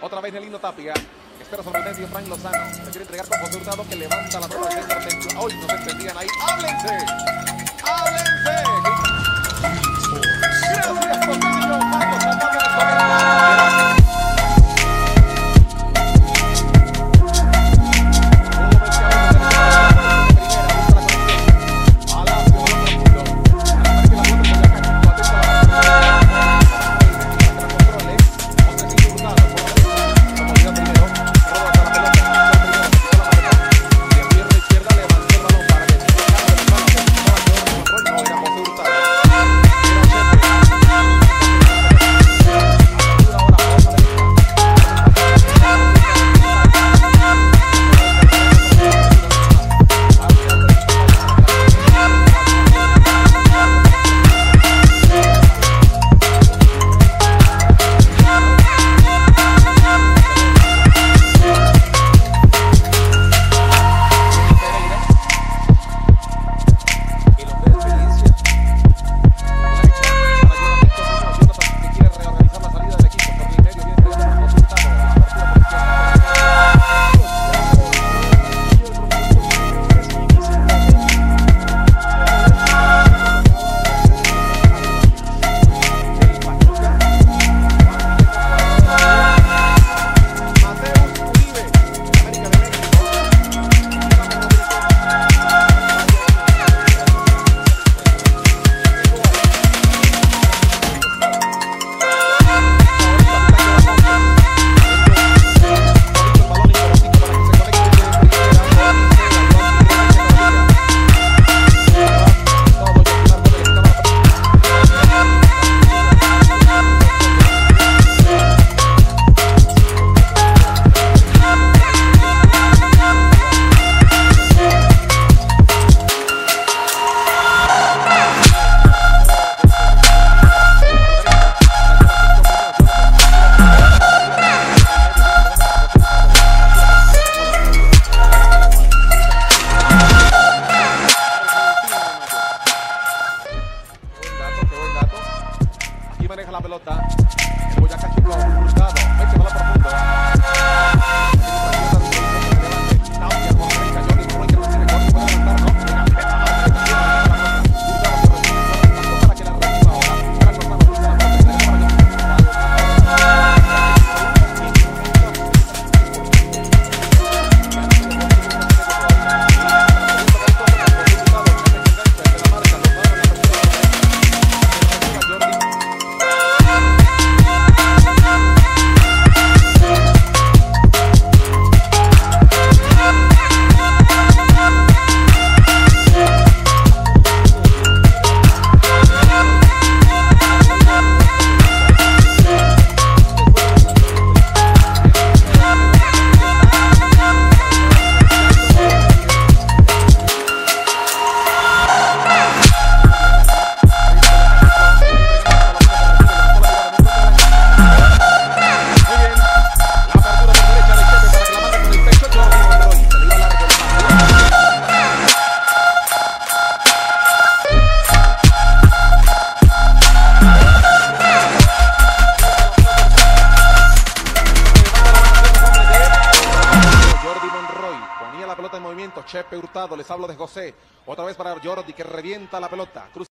Otra vez Nelino Tapia. Espera sobre el Frank Lozano. Se quiere entregar con José Hurtado que levanta la pelota del centro. Hoy nos entendían ahí. ¡Háblense! ¡Háblense! Chepe Hurtado. Les hablo de José. Otra vez para Jordi que revienta la pelota.